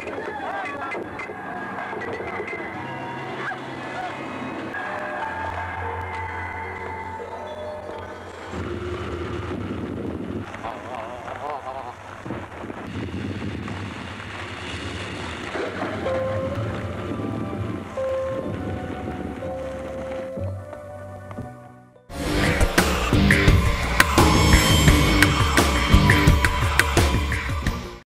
Hey!